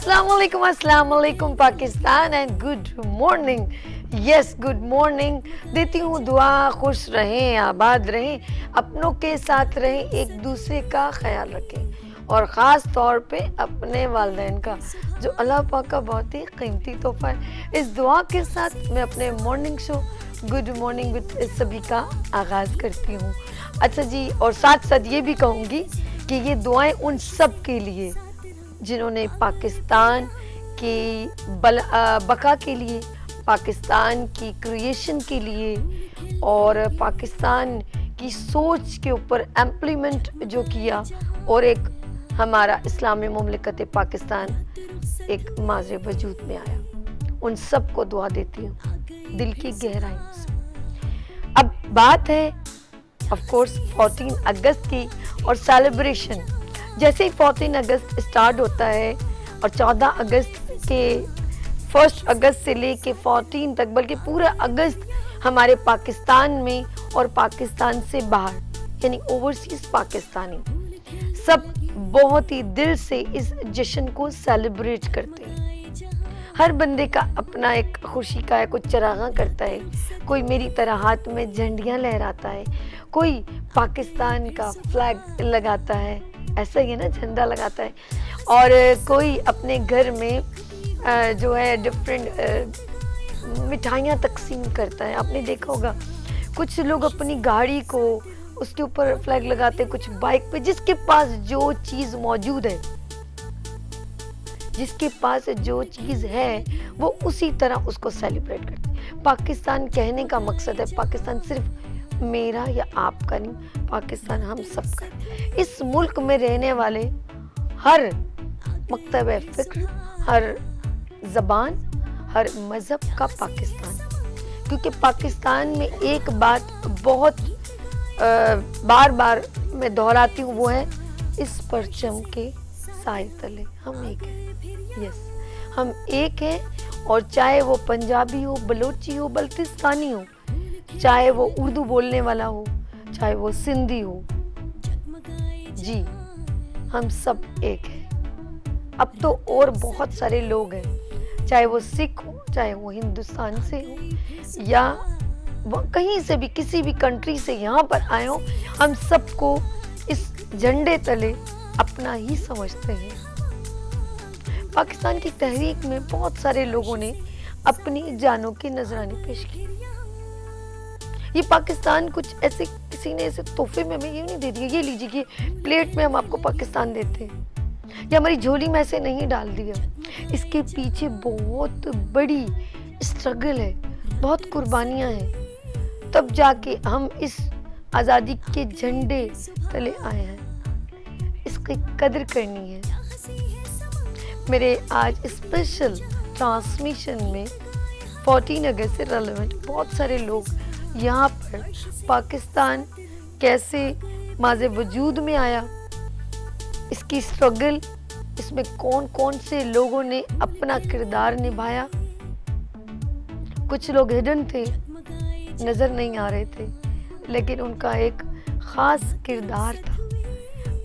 Assalamualaikum, Assalamualaikum Pakistan and good morning yes good morning देती हूँ दुआ खुश रहें आबाद रहें अपनों के साथ रहें एक दूसरे का ख्याल रखें और ख़ास तौर पे अपने वालदेन का जो अल्लाह पाक का बहुत ही कीमती तोहफा है। इस दुआ के साथ मैं अपने morning show good morning with सभी का आगाज़ करती हूँ। अच्छा जी और साथ साथ ये भी कहूँगी कि ये दुआएँ उन सब के लिए जिन्होंने पाकिस्तान की बल आ, बका के लिए पाकिस्तान की क्रिएशन के लिए और पाकिस्तान की सोच के ऊपर एम्प्लीमेंट जो किया और एक हमारा इस्लामी ममलिकत पाकिस्तान एक माज वजूद में आया। उन सबको दुआ देती हूँ। दिल की गहराई से। अब बात है ऑफ़ कोर्स 14 अगस्त की और सेलिब्रेशन जैसे ही 14 अगस्त स्टार्ट होता है और 14 अगस्त के फ़र्स्ट अगस्त से लेके 14 तक, बल्कि पूरा अगस्त हमारे पाकिस्तान में और पाकिस्तान से बाहर, यानी ओवरसीज पाकिस्तानी, सब बहुत ही दिल से इस जश्न को सेलिब्रेट करते हैं। हर बंदे का अपना एक खुशी का है कोई चरागा करता है। कोई मेरी तरह हाथ में झंडियाँ लहराता है, कोई पाकिस्तान का फ्लैग लगाता है। ऐसा ही है ना, झंडा लगाता है। और कोई अपने घर में जो है डिफरेंट मिठाइयाँ तकसीम करता है। आपने देखा होगा, कुछ लोग अपनी गाड़ी को उसके ऊपर फ्लैग लगाते हैं कुछ बाइक पे, जिसके पास जो चीज़ मौजूद है, जिसके पास जो चीज़ है, वो उसी तरह उसको सेलिब्रेट करते पाकिस्तान कहने का मकसद है, पाकिस्तान सिर्फ़ मेरा या आपका नहीं पाकिस्तान हम सबका। इस मुल्क में रहने वाले हर मकतब फ़िक्र हर ज़बान हर मज़हब का पाकिस्तान। क्योंकि पाकिस्तान में एक बात बहुत आ, बार बार मैं दोहराती हूँ वो है इस परचम के साय तले। हम एक हैं। यस हम एक हैं और चाहे वो पंजाबी हो बलोची हो बल्तिस्तानी हो चाहे वो उर्दू बोलने वाला हो, चाहे वो सिंधी हो। जी, हम सब एक हैं। अब तो और बहुत सारे लोग हैं, चाहे वो सिख हो, चाहे वो हिंदुस्तान से हो, या कहीं से भी, किसी भी कंट्री से यहाँ पर आए हो, हम सबको इस झंडे तले अपना ही समझते हैं। पाकिस्तान की तहरीक में बहुत सारे लोगों ने अपनी जानों की नजरानी पेश की। ये पाकिस्तान कुछ ऐसे, किसी ने ऐसे तोहफे में हमें ये नहीं दे दिया ये लीजिए कि प्लेट में हम आपको पाकिस्तान देते हैं। या हमारी झोली में ऐसे नहीं डाल दिया। इसके पीछे बहुत बड़ी स्ट्रगल है। बहुत कुर्बानियाँ हैं। तब जाके हम इस आज़ादी के झंडे तले आए हैं। इसकी कदर करनी है। मेरे आज स्पेशल ट्रांसमिशन में 14 अगस्त से रेलेवेंट बहुत सारे लोग यहाँ पर पाकिस्तान कैसे माजे वजूद में आया? इसकी स्ट्रगल इसमें कौन कौन से लोगों ने अपना किरदार निभाया? कुछ लोग हिडन थे, नज़र नहीं आ रहे थे, लेकिन उनका एक ख़ास किरदार था।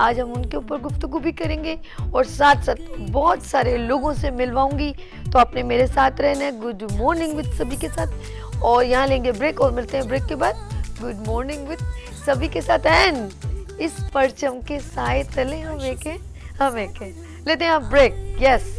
आज हम उनके ऊपर गुफ्तगु भी करेंगे और साथ साथ बहुत सारे लोगों से मिलवाऊँगी। तो आपने मेरे साथ रहना है। गुड मॉर्निंग विद सभी के साथ। और यहाँ लेंगे ब्रेक और मिलते हैं ब्रेक के बाद। गुड मॉर्निंग विद सभी के साथ एन इस परचम के साय तले हम एक हम एक लेते हैं आप ब्रेक यस